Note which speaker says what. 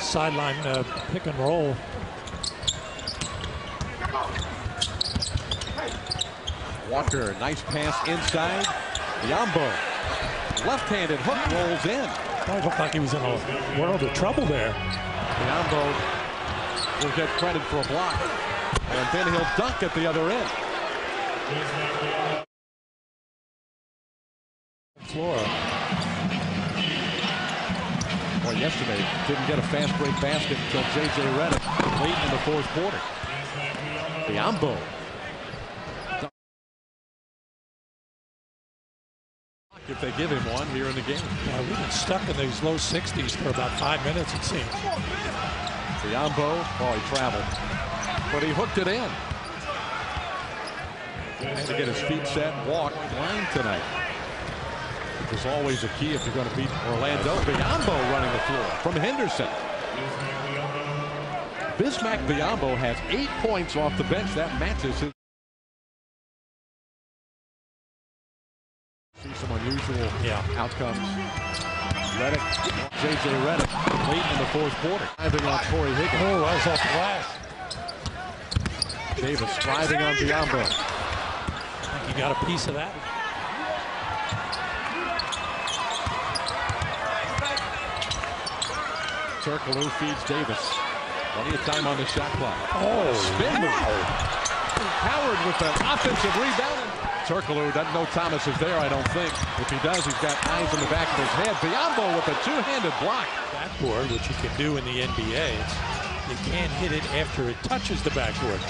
Speaker 1: Sideline uh, pick and roll.
Speaker 2: Walker, nice pass inside. Biyombo, left-handed hook rolls in.
Speaker 1: It looked like he was in a world of trouble there.
Speaker 2: Biyombo will get credit for a block. And then he'll dunk at the other end.
Speaker 1: Flora.
Speaker 2: Yesterday didn't get a fast break basket until J.J. Redick late in the fourth quarter. Biyombo. If they give him one here in the game.
Speaker 1: Yeah, we've been stuck in these low 60s for about five minutes, it seems.
Speaker 2: Biyombo, oh, he traveled. But he hooked it in. And to get his feet set, walk, line tonight. Is always a key if you're going to beat Orlando. Biyombo running the floor from Henderson. Bismack Biyombo has eight points off the bench. That matches his. See some unusual
Speaker 1: Yeah.
Speaker 2: outcomes. Redick, J.J. Redick, late in the fourth quarter. Driving on Cory Higgins.
Speaker 1: Oh, that was off the glass.
Speaker 2: Davis driving on Biyombo.
Speaker 1: I think he got a piece of that.
Speaker 2: Turkoglu feeds Davis. Plenty of time on the shot clock.
Speaker 1: Oh,
Speaker 2: Spin move. Howard with an offensive rebound. Turkoglu doesn't know Thomas is there, I don't think. If he does, he's got eyes in the back of his head. Biyombo with a two-handed block.
Speaker 1: backboard, which you can do in the NBA. You can't hit it after it touches the backboard.